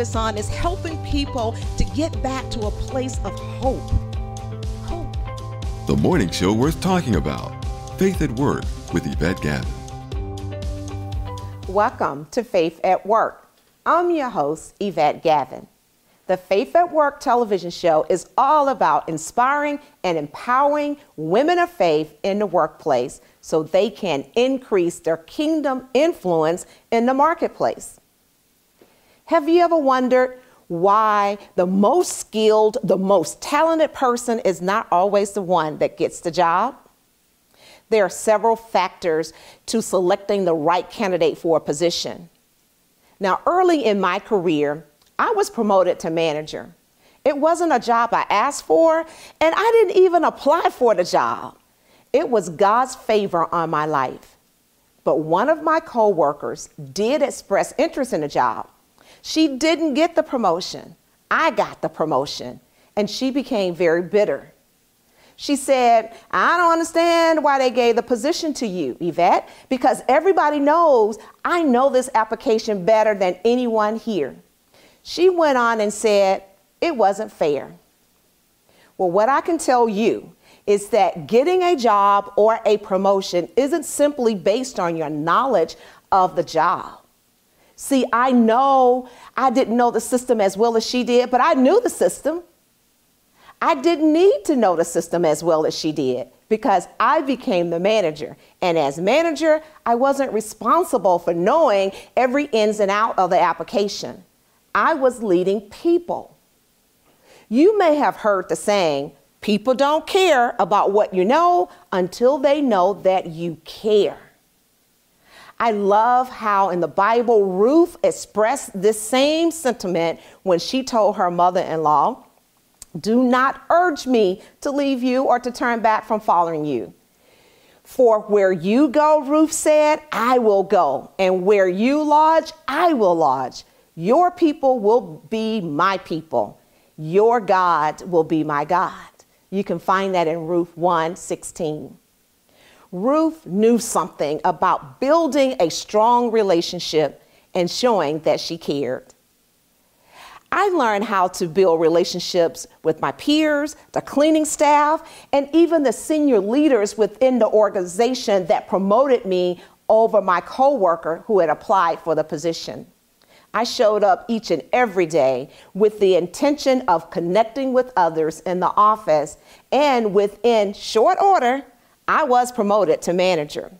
things I focus on is helping people to get back to a place of hope. Hope. The morning show worth talking about. Faith at Work with Yvette Gavin. Welcome to Faith at Work. I'm your host, Yvette Gavin. The Faith at Work television show is all about inspiring and empowering women of faith in the workplace so they can increase their kingdom influence in the marketplace. Have you ever wondered why the most skilled, the most talented person is not always the one that gets the job? There are several factors to selecting the right candidate for a position. Now, early in my career, I was promoted to manager. It wasn't a job I asked for, and I didn't even apply for the job. It was God's favor on my life. But one of my coworkers did express interest in the job. She didn't get the promotion. I got the promotion, and she became very bitter. She said, I don't understand why they gave the position to you, Yvette, because everybody knows I know this application better than anyone here. She went on and said it wasn't fair. Well, what I can tell you is that getting a job or a promotion isn't simply based on your knowledge of the job. See, I know I didn't know the system as well as she did, but I knew the system. I didn't need to know the system as well as she did because I became the manager. And as manager, I wasn't responsible for knowing every ins and out of the application. I was leading people. You may have heard the saying, people don't care about what you know until they know that you care. I love how in the Bible Ruth expressed this same sentiment when she told her mother in law, Do not urge me to leave you or to turn back from following you. For where you go, Ruth said, I will go, and where you lodge, I will lodge. Your people will be my people. Your God will be my God. You can find that in Ruth 1 16. Ruth knew something about building a strong relationship and showing that she cared. I learned how to build relationships with my peers, the cleaning staff, and even the senior leaders within the organization that promoted me over my coworker who had applied for the position. I showed up each and every day with the intention of connecting with others in the office, and within short order, I was promoted to manager.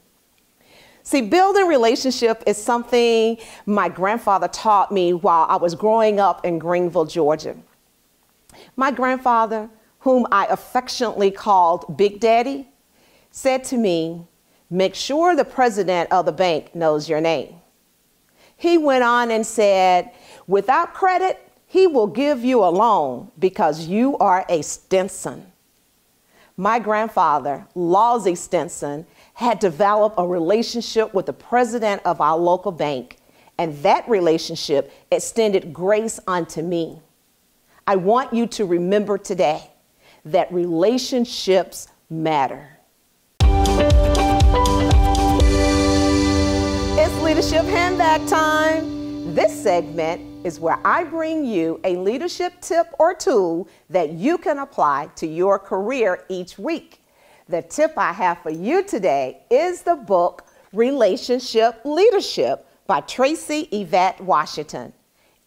See, building relationship is something my grandfather taught me while I was growing up in Greenville, Georgia. My grandfather, whom I affectionately called Big Daddy, said to me, Make sure the president of the bank knows your name. He went on and said, without credit, he will give you a loan because you are a Stinson. My grandfather, Lawsy Stinson, had developed a relationship with the president of our local bank, and that relationship extended grace unto me. I want you to remember today that relationships matter. It's leadership Handbag Time. Segment is where I bring you a leadership tip or tool that you can apply to your career each week. The tip I have for you today is the book Relationship Leadership by Tracy Yvette Washington.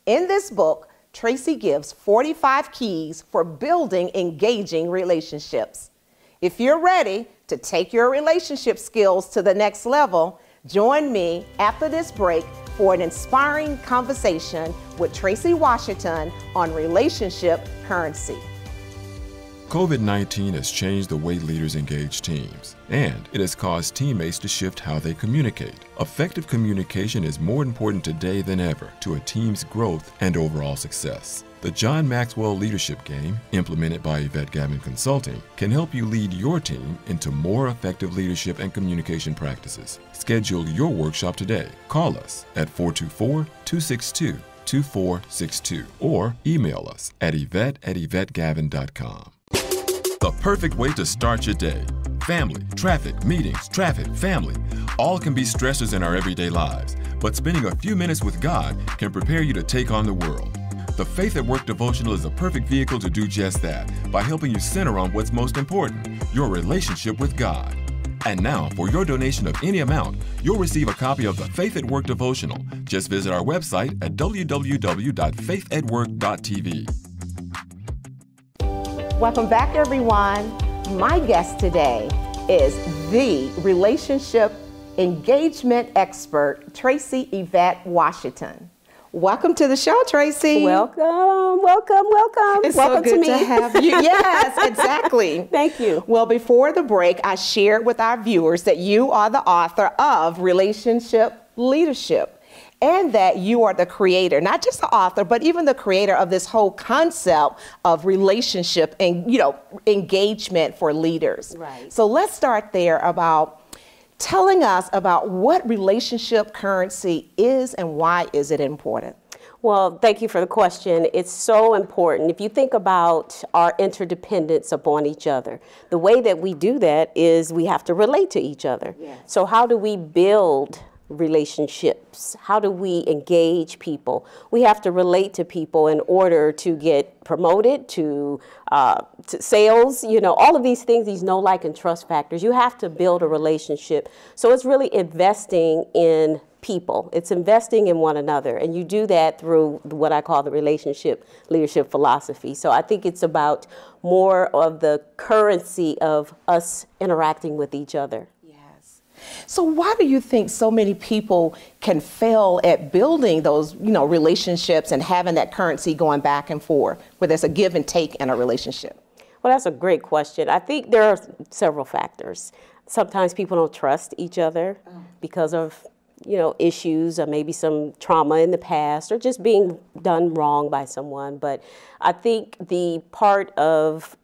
In this book, Tracy gives 45 keys for building engaging relationships. If you're ready to take your relationship skills to the next level, Join me after this break for an inspiring conversation with Tracy Washington on relationship currency. COVID 19 has changed the way leaders engage teams, and it has caused teammates to shift how they communicate. Effective communication is more important today than ever to a team's growth and overall success. The John Maxwell Leadership Game, implemented by Yvette Gavin Consulting, can help you lead your team into more effective leadership and communication practices. Schedule your workshop today. Call us at 424 262 2462 or email us at yvette at yvettegavin.com. The perfect way to start your day. Family, traffic, meetings, traffic, family, all can be stressors in our everyday lives. but spending a few minutes with God can prepare you to take on the world. The Faith at Work devotional is a perfect vehicle to do just that by helping you center on what's most important your relationship with God. And now, for your donation of any amount, you'll receive a copy of the Faith at Work devotional. Just visit our website at www.faithatwork.tv. Welcome back, everyone. My guest today is the relationship engagement expert, Tracy Yvette Washington. Welcome to the show, Tracy. Welcome, welcome, welcome. It's welcome so good to me. to have you. Yes, exactly. Thank you. Well, before the break, I shared with our viewers that you are the author of Relationship Leadership and that you are the creator, not just the author, but even the creator of this whole concept of relationship and, you know, engagement for leaders. Right. So let's start there about telling us about what relationship currency is and why is it important? Well, thank you for the question. It's so important. If you think about our interdependence upon each other, the way that we do that is we have to relate to each other. Yes. So, how do we build relationships? How do we engage people? We have to relate to people in order to get promoted, to, uh, to sales, you know, all of these things, these know, like, and trust factors. You have to build a relationship. So it's really investing in people. It's investing in one another. And you do that through what I call the relationship leadership philosophy. So I think it's about more of the currency of us interacting with each other. So why do you think so many people can fail at building those, you know, relationships and having that currency going back and forth, where there's a give and take in a relationship? Well, that's a great question. I think there are several factors. Sometimes people don't trust each other mm. because of you know issues or maybe some trauma in the past or just being done wrong by someone. But I think the part of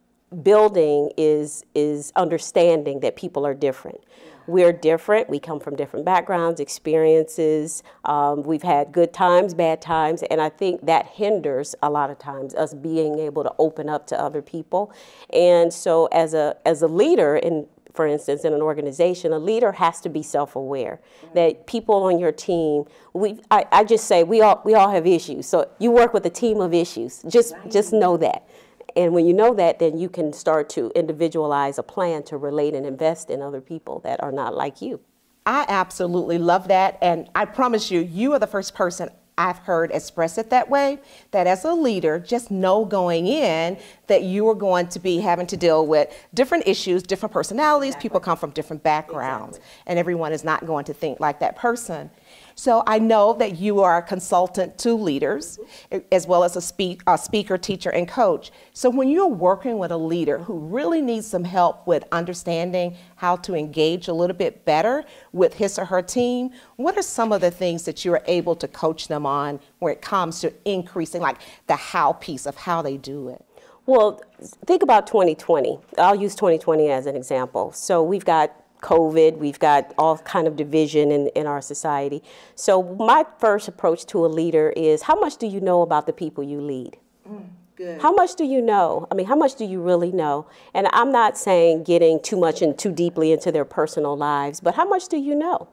building is is understanding that people are different. We're different. We come from different backgrounds, experiences. Um, we've had good times, bad times, and I think that hinders a lot of times us being able to open up to other people. And so, as a as a leader in for instance, in an organization, a leader has to be self-aware that people on your team, we, I, I, just say we all, we all have issues. So you work with a team of issues. Just, just know that. And when you know that, then you can start to individualize a plan to relate and invest in other people that are not like you. I absolutely love that. And I promise you, you are the first person I've heard express it that way, that as a leader, just know going in that you are going to be having to deal with different issues, different personalities, exactly. people come from different backgrounds, exactly. and everyone is not going to think like that person. So I know that you are a consultant to leaders, as well as a, speak, a, speaker, teacher, and coach. So when you're working with a leader who really needs some help with understanding how to engage a little bit better with his or her team, what are some of the things that you're able to coach them on when it comes to increasing, like the how piece of how they do it? Well, think about 2020. I'll use 2020 as an example. So we've got COVID, we've got all kind of division in, in our society. So my first approach to a leader is how much do you know about the people you lead? Mm, good. How much do you know? I mean, how much do you really know? And I'm not saying getting too much and too deeply into their personal lives, but how much do you know?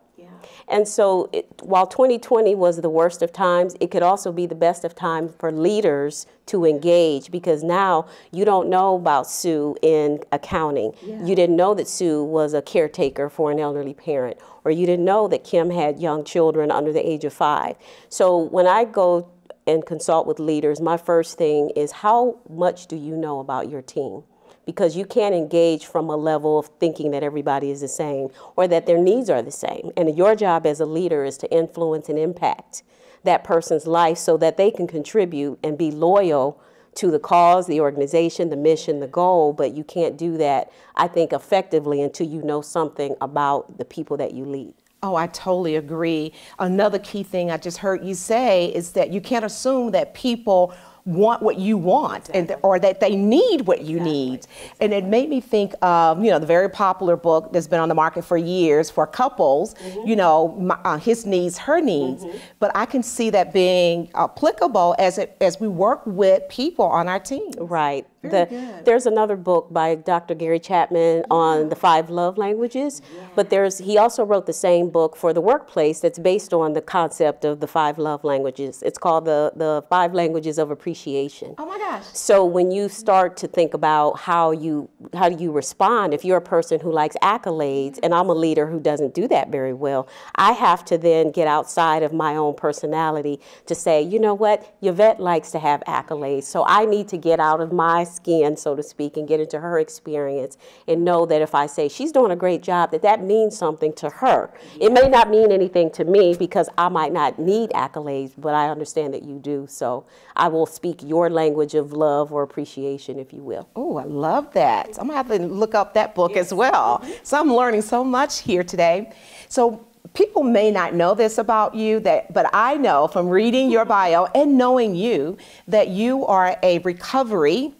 And so it, while 2020 was the worst of times, it could also be the best of times for leaders to engage because now you don't know about Sue in accounting. Yeah. You didn't know that Sue was a caretaker for an elderly parent, or you didn't know that Kim had young children under the age of five. So when I go and consult with leaders, my first thing is how much do you know about your team? Because you can't engage from a level of thinking that everybody is the same or that their needs are the same. And your job as a leader is to influence and impact that person's life so that they can contribute and be loyal to the cause, the organization, the mission, the goal, but you can't do that, I think, effectively until you know something about the people that you lead. Oh, I totally agree. Another key thing I just heard you say is that you can't assume that people want what you want and or that they need what you need. And it made me think of, you know, the very popular book that's been on the market for years for couples, Mm-hmm. you know, my, uh, his needs, her needs. But I can see that being applicable as it, as we work with people on our team. Right. The- there's another book by Dr. Gary Chapman on the five love languages, but there's he also wrote the same book for the workplace that's based on the concept of the five love languages. It's called the the five languages of appreciation. Oh my gosh. So when you start to think about how you how do you respond if you're a person who likes accolades and I'm a leader who doesn't do that very well, I have to then get outside of my own personality to say, you know what, Yvette likes to have accolades. So I need to get out of my skin, so to speak, and get into her experience and know that if I say she's doing a great job, that that means something to her. It may not mean anything to me because I might not need accolades, but I understand that you do. So I will speak your language of love or appreciation, if you will. Oh, I love that. I'm gonna have to look up that book as well. So I'm learning so much here today. So people may not know this about you, that but I know from reading your bio and knowing you that you are a recovery,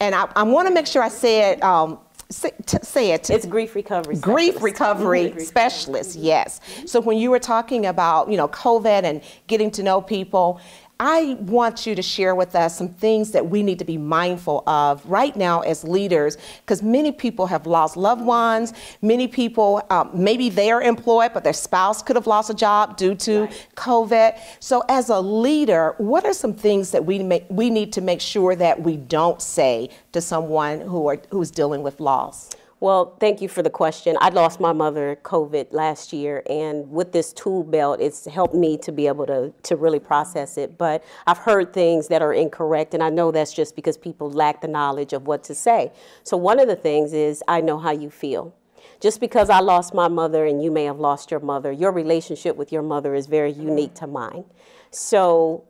and I, I want to make sure I say it. Um, say, t- say it. It's grief recovery. grief specialist. recovery Grief specialist yes so when you were talking about you know covid and getting to know people i want you to share with us some things that we need to be mindful of right now as leaders because many people have lost loved ones. Many people um, maybe they're employed but their spouse could have lost a job due to covid. So as a leader what are some things that we make, we need to make sure that we don't say to someone who are who's dealing with loss Well, thank you for the question. I lost my mother COVID last year, and with this tool belt, it's helped me to be able to, to really process it. But I've heard things that are incorrect, and I know that's just because people lack the knowledge of what to say. So, one of the things is I know how you feel. Just because I lost my mother and you may have lost your mother, your relationship with your mother is very unique to mine. So,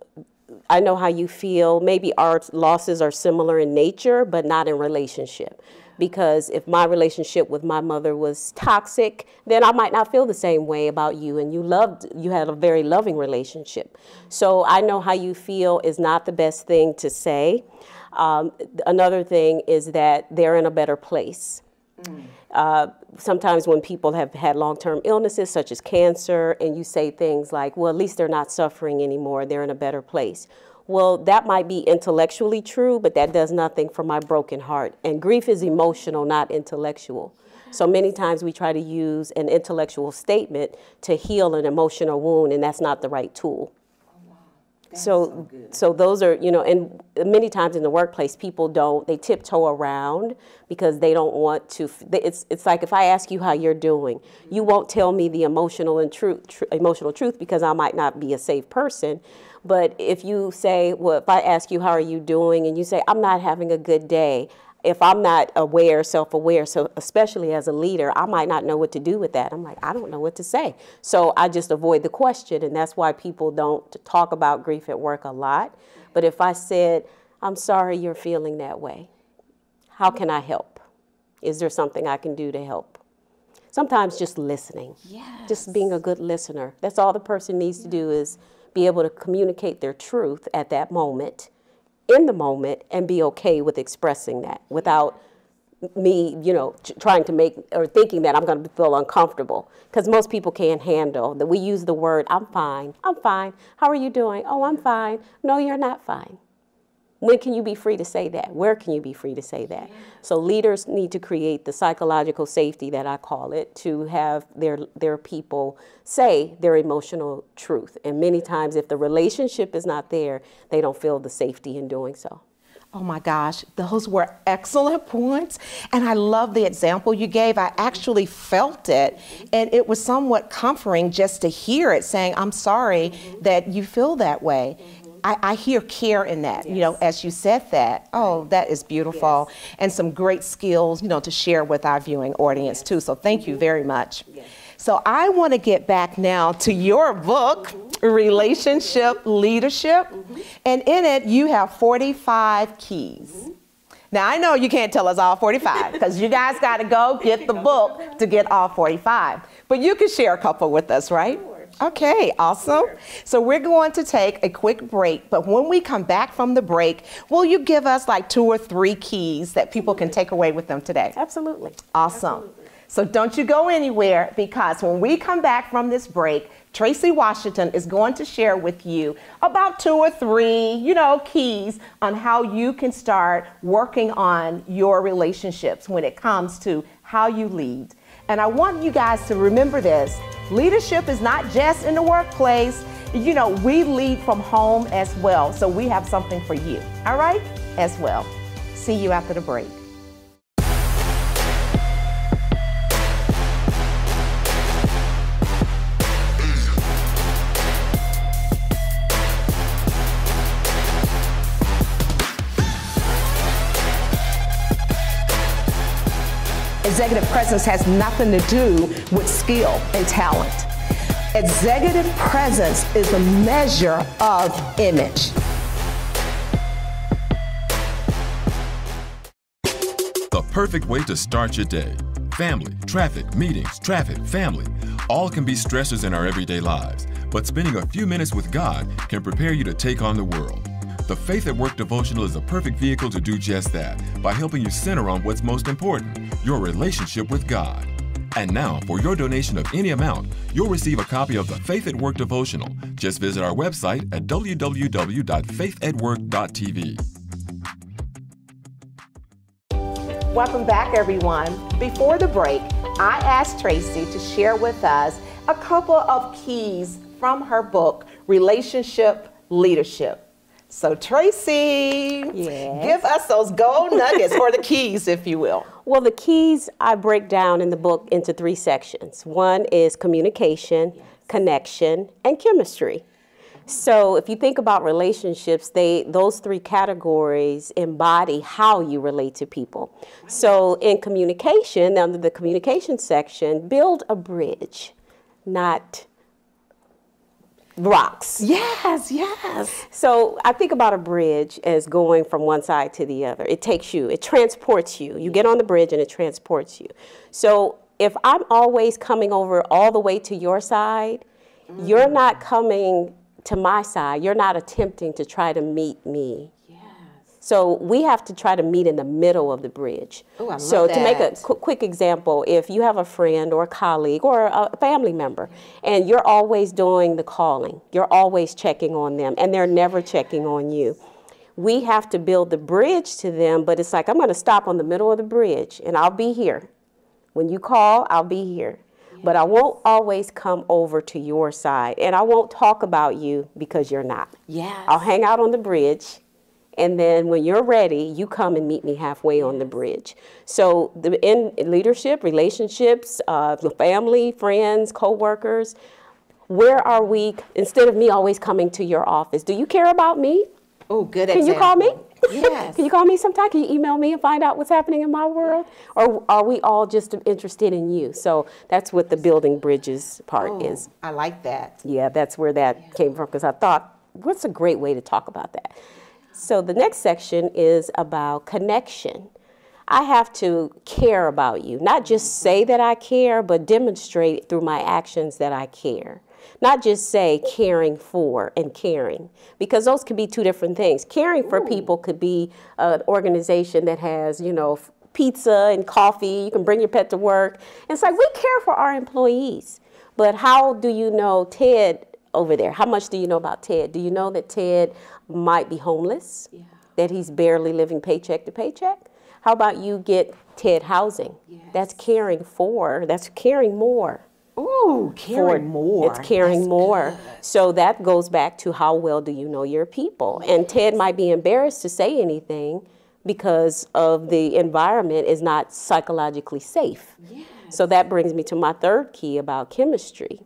I know how you feel. Maybe our losses are similar in nature, but not in relationship. Because if my relationship with my mother was toxic, then I might not feel the same way about you. And you loved, you had a very loving relationship. So I know how you feel is not the best thing to say. Um, another thing is that they're in a better place. Uh, sometimes when people have had long-term illnesses such as cancer and you say things like well at least they're not suffering anymore they're in a better place well that might be intellectually true but that does nothing for my broken heart. And grief is emotional not intellectual. So many times we try to use an intellectual statement to heal an emotional wound and that's not the right tool. So, so those are, you know, and many times in the workplace, people don't, they tiptoe around because they don't want to, it's, it's like if I ask you how you're doing, you won't tell me the emotional and truth, tr- emotional truth because I might not be a safe person. But if you say, well, if I ask you, how are you doing? And you say, I'm not having a good day. If I'm not aware, self aware, so especially as a leader, I might not know what to do with that. I'm like, I don't know what to say. So I just avoid the question. And that's why people don't talk about grief at work a lot. But if I said, I'm sorry you're feeling that way, how can I help? Is there something I can do to help? Sometimes just listening. Just being a good listener. That's all the person needs to do is be able to communicate their truth at that moment, in the moment, and be okay with expressing that without me, you know, trying to make or thinking that I'm going to feel uncomfortable. Because most people can't handle that. We use the word, I'm fine. I'm fine. How are you doing? Oh, I'm fine. No, you're not fine. When can you be free to say that? Where can you be free to say that? So leaders need to create the psychological safety that I call it to have their their people say their emotional truth. And many times if the relationship is not there, they don't feel the safety in doing so. Oh my gosh, those were excellent points. And I love the example you gave. I actually felt it. And it was somewhat comforting just to hear it saying, I'm sorry that you feel that way. I, I hear care in that, you know, as you said that. Oh, that is beautiful. And some great skills, you know, to share with our viewing audience too. So thank you mm-hmm. very much. So I want to get back now to your book, mm-hmm. Relationship Leadership. Mm-hmm. And in it, you have 45 keys. Now, I know you can't tell us all 45 because you guys got to go get the book to get all 45. But you can share a couple with us, right? Okay, awesome. So we're going to take a quick break, but when we come back from the break, will you give us like two or three keys that people can take away with them today? Absolutely. Awesome. Absolutely. So don't you go anywhere because when we come back from this break, Tracy Washington is going to share with you about two or three, you know, keys on how you can start working on your relationships when it comes to how you lead. And I want you guys to remember this. Leadership is not just in the workplace. You know, we lead from home as well. So we have something for you, all right, as well. See you after the break. Executive presence has nothing to do with skill and talent. Executive presence is a measure of image. The perfect way to start your day. Family, traffic, meetings, traffic, family, all can be stressors in our everyday lives, but spending a few minutes with God can prepare you to take on the world. The Faith at Work devotional is a perfect vehicle to do just that by helping you center on what's most important your relationship with God. And now, for your donation of any amount, you'll receive a copy of the Faith at Work devotional. Just visit our website at www.faithatwork.tv. Welcome back, everyone. Before the break, I asked Tracy to share with us a couple of keys from her book, Relationship Leadership. So, Tracy, yes. give us those gold nuggets or the keys, if you will. Well, the keys I break down in the book into three sections. One is communication, yes. connection, and chemistry. So if you think about relationships, they those three categories embody how you relate to people. So in communication, under the communication section, build a bridge, not rocks. Yes, yes. So I think about a bridge as going from one side to the other. It takes you, it transports you. You get on the bridge and it transports you. So if I'm always coming over all the way to your side, mm. you're not coming to my side. You're not attempting to try to meet me. So we have to try to meet in the middle of the bridge. Ooh, I so love to make a qu quick example, if you have a friend or a colleague or a family member and you're always doing the calling, you're always checking on them and they're never checking on you. We have to build the bridge to them, but it's like I'm going to stop on the middle of the bridge and I'll be here. When you call, I'll be here. But I won't always come over to your side and I won't talk about you because you're not. Yeah. I'll hang out on the bridge and then when you're ready, you come and meet me halfway on the bridge. So the, in leadership, relationships, uh, family, friends, co-workers, where are we, instead of me always coming to your office, do you care about me? Oh, good Can example. you call me? Yes. Can you call me sometime? Can you email me and find out what's happening in my world? Or are we all just interested in you? So that's what the building bridges part oh, is. I like that. Yeah, that's where that yeah. came from because I thought, what's a great way to talk about that? So the next section is about connection. I have to care about you, not just say that I care, but demonstrate through my actions that I care. Not just say caring for and caring, because those could be two different things. Caring for people could be uh, an organization that has, you know, pizza and coffee. You can bring your pet to work. And it's like we care for our employees. But how do you know Ted over there? How much do you know about Ted? Do you know that Ted might be homeless, yeah. that he's barely living paycheck to paycheck. How about you get Ted housing? Yes. That's caring for, that's caring more. Ooh, caring for, more. It's caring that's more. Good. So that goes back to how well do you know your people? Yes. And Ted might be embarrassed to say anything because of the environment is not psychologically safe. Yes. So that brings me to my third key about chemistry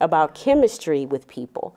about chemistry with people.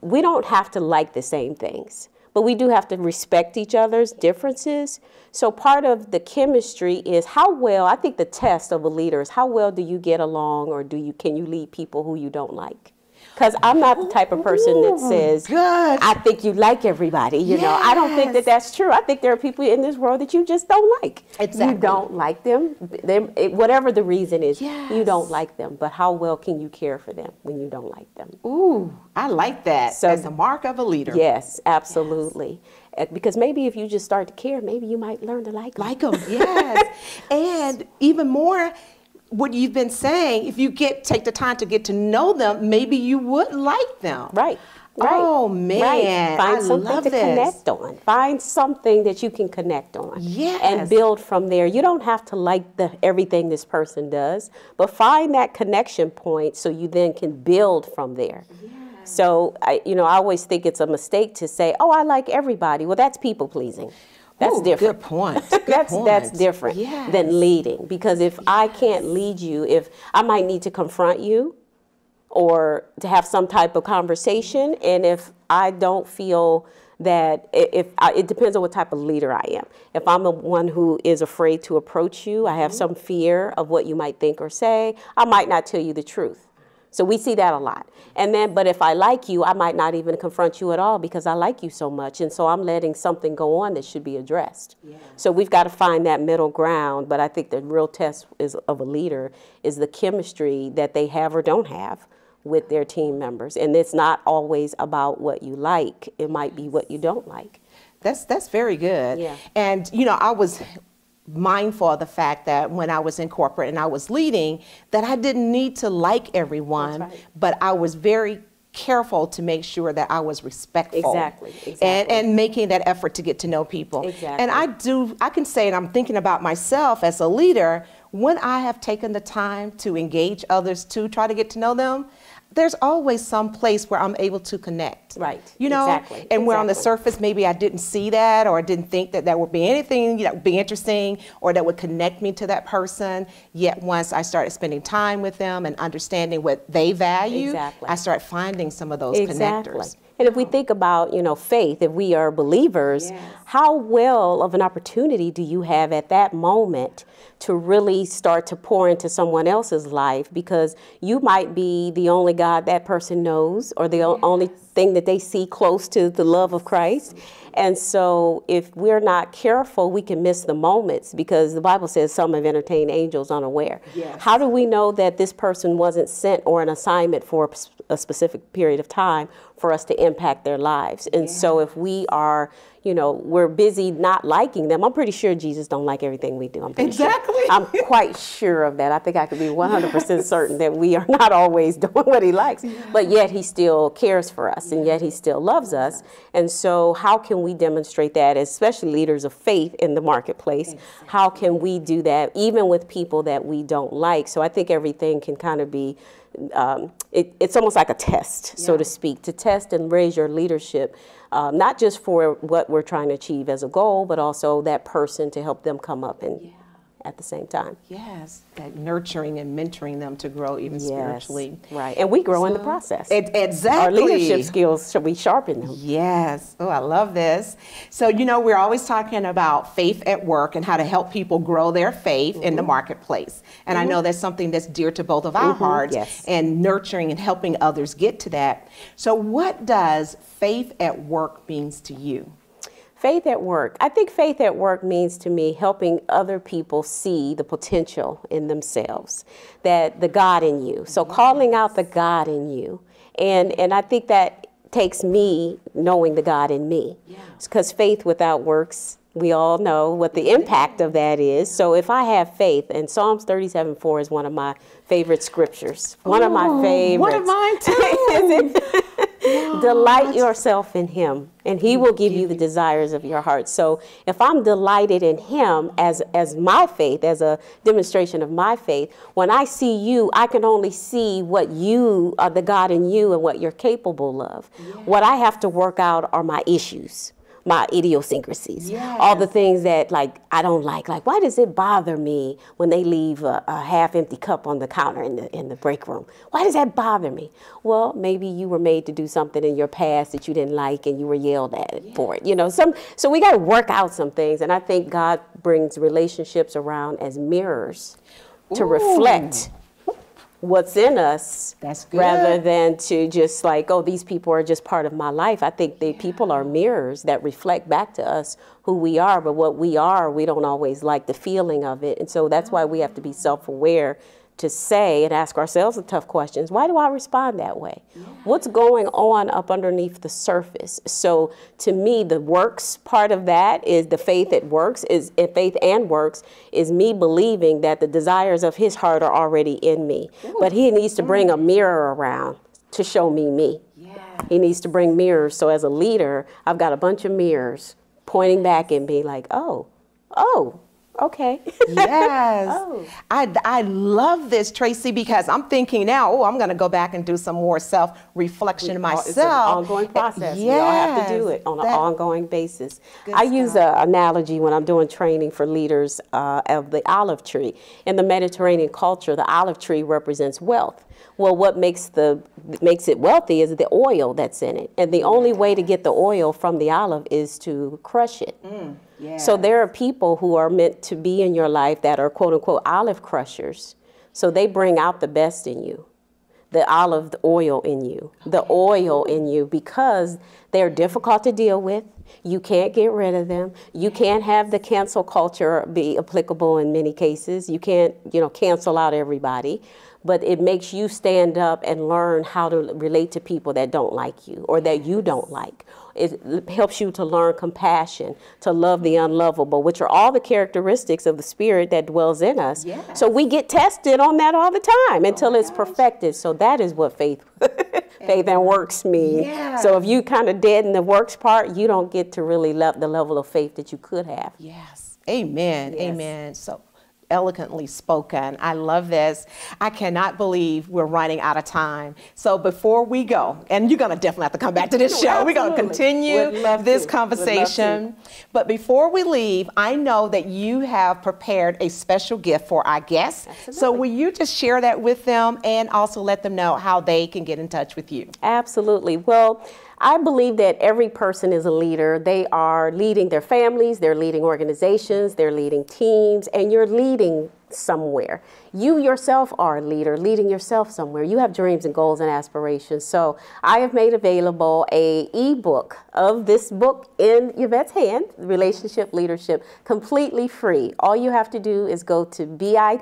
We don't have to like the same things, but we do have to respect each other's differences. So part of the chemistry is how well, I think the test of a leader is how well do you get along or do you can you lead people who you don't like? Because I'm not the type of person that says, good. I think you like everybody. You know, I don't think that that's true. I think there are people in this world that you just don't like. Exactly. You don't like them. They, it- whatever the reason is, you don't like them. But how well can you care for them when you don't like them? Ooh, I like that. So- as a mark of a leader. Yes, absolutely. Uh, Because maybe if you just start to care, maybe you might learn to like them. Like them, yes. and even more, what you've been saying, if you get take the time to get to know them, maybe you would like them. Right. Right. Oh man, Right. Find I something to this. connect on. Find something that you can connect on. Yes. And build from there. You don't have to like the everything this person does, but find that connection point so you then can build from there. So I you know, I always think it's a mistake to say, "Oh, I like everybody." Well, that's people pleasing. That's Ooh, different. Good point. Good that's that's different Yes. than leading because if I can't lead you, if I might need to confront you or to have some type of conversation, and if I don't feel that if I, it depends on what type of leader I am. If I'm the one who is afraid to approach you, I have mm-hmm. some fear of what you might think or say, I might not tell you the truth. So we see that a lot. And then, but if I like you, I might not even confront you at all because I like you so much. And so I'm letting something go on that should be addressed. So we've got to find that middle ground. But I think the real test is of a leader is the chemistry that they have or don't have with their team members. And it's not always about what you like. It might be what you don't like. That's that's very good. Yeah. And you know, I was mindful of the fact that when I was in corporate and I was leading, that I didn't need to like everyone, right. but I was very careful to make sure that I was respectful. Exactly, And exactly. and making that effort to get to know people. Exactly. And I do I can say and I'm thinking about myself as a leader, when I have taken the time to engage others to try to get to know them, there's always some place where I'm able to connect. Right, You know, exactly, and where on the surface maybe I didn't see that or I didn't think that that would be anything that would be interesting or that would connect me to that person. Yet once I started spending time with them and understanding what they value, Exactly. I started finding some of those Exactly. connectors. And if we think about, you know, faith, if we are believers, how well of an opportunity do you have at that moment to really start to pour into someone else's life? Because you might be the only God that person knows or the o- only thing that they see close to the love of Christ. And so if we're not careful, we can miss the moments because the Bible says some have entertained angels unaware. How do we know that this person wasn't sent or an assignment for a specific period of time for us to impact their lives? And so if we are, you know, we're busy not liking them, I'm pretty sure Jesus don't like everything we do. I'm pretty sure. Exactly. I'm quite sure of that. I think I could be 100% certain that we are not always doing what he likes, but yet he still cares for us and yet he still loves us. And so, how can we demonstrate that, especially leaders of faith in the marketplace? How can we do that even with people that we don't like? So, I think everything can kind of be. Um, it, it's almost like a test, so to speak, to test and raise your leadership, um, not just for what we're trying to achieve as a goal, but also that person to help them come up and at the same time. Yes, that nurturing and mentoring them to grow even spiritually. Right. And we grow in the process. It, exactly. Our leadership skills, should we sharpen them? Yes. Oh, I love this. So, you know, we're always talking about faith at work and how to help people grow their faith in the Mm-hmm. marketplace. And I know that's something that's dear to both of our hearts yes. and nurturing and helping others get to that. So, what does faith at work means to you? Faith at work. I think faith at work means to me helping other people see the potential in themselves, that the God in you. So mm-hmm. calling out the God in you. And and I think that takes me knowing the God in me. Because faith without works, we all know what the impact of that is. So if I have faith, and Psalms 37 4 is one of my favorite scriptures. One of my Ooh, favorites. one of mine too. Delight yourself in Him, and He will give you the desires of your heart. So, if I'm delighted in Him as as my faith, as a demonstration of my faith, when I see you, I can only see what you are, the God in you, and what you're capable of. What I have to work out are my issues. My idiosyncrasies, all the things that like I don't like. Like, why does it bother me when they leave a, a half-empty cup on the counter in the in the break room? Why does that bother me? Well, maybe you were made to do something in your past that you didn't like, and you were yelled at for it. You know, some. So we got to work out some things, and I think God brings relationships around as mirrors to reflect what's in us rather than to just like oh these people are just part of my life. I think the people are mirrors that reflect back to us who we are but what we are we don't always like the feeling of it. And so that's why we have to be self-aware to say and ask ourselves the tough questions why do i respond that way? What's going on up underneath the surface? So to me the works part of that is the faith that works is faith and works is me believing that the desires of his heart are already in me. But he needs to bring a mm. mirror around to show me me. He needs to bring mirrors. So as a leader i've got a bunch of mirrors pointing back and be like oh oh okay Yes. Oh. I, I love this, Tracy, because I'm thinking now, oh, I'm going to go back and do some more self reflection myself. It's an ongoing process. We all have to do it on an ongoing basis. I use an analogy when I'm doing training for leaders uh, of the olive tree. In the Mediterranean culture, the olive tree represents wealth. Well, what makes the makes it wealthy is the oil that's in it, and the only way to get the oil from the olive is to crush it. Mm, So there are people who are meant to be in your life that are quote unquote olive crushers. So they bring out the best in you the olive oil in you, the oh, oil in you, because they're difficult to deal with. You can't get rid of them. You can't have the cancel culture be applicable in many cases. You can't, you know, cancel out everybody. But it makes you stand up and learn how to relate to people that don't like you or that you don't like. It helps you to learn compassion, to love the unlovable, which are all the characteristics of the spirit that dwells in us. So we get tested on that all the time until oh it's perfected. So that is what faith faith and works mean. Yeah. So if you kind of dead in the works part, you don't get to really love the level of faith that you could have. Yes. Amen. Amen. So eloquently spoken. I love this. I cannot believe we're running out of time. So before we go, and you're going to definitely have to come back to this oh, show. We're going to continue this to. Would love to. conversation. But before we leave, I know that you have prepared a special gift for our guests. So will you just share that with them and also let them know how they can get in touch with you? Absolutely. Well, I believe that every person is a leader. They are leading their families, they're leading organizations, they're leading teams, and you're leading somewhere. You yourself are a leader, leading yourself somewhere. You have dreams and goals and aspirations. So I have made available a ebook of this book in Yvette's hand, Relationship Leadership, completely free. All you have to do is go to bit.ly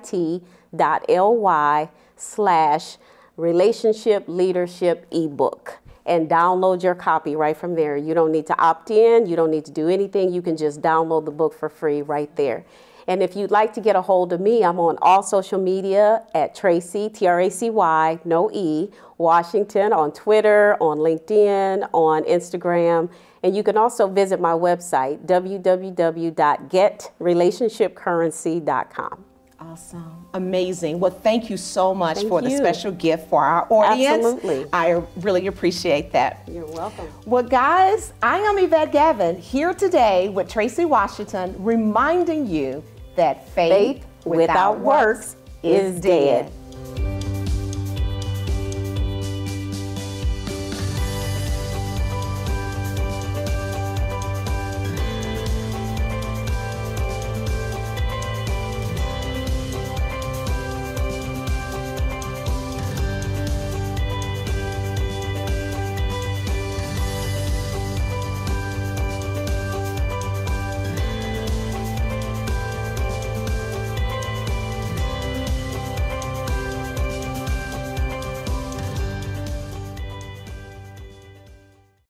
slash relationship leadership ebook and download your copy right from there. You don't need to opt in, you don't need to do anything. You can just download the book for free right there. And if you'd like to get a hold of me, I'm on all social media at Tracy, T R A C Y, no E, Washington, on Twitter, on LinkedIn, on Instagram. And you can also visit my website, www.getrelationshipcurrency.com. Awesome. Amazing. Well, thank you so much Thank for the special gift for our audience. Absolutely. I really appreciate that. You're welcome. Well, guys, I am Yvette Gavin here today with Tracy Washington, reminding you that faith, Faith without works is dead.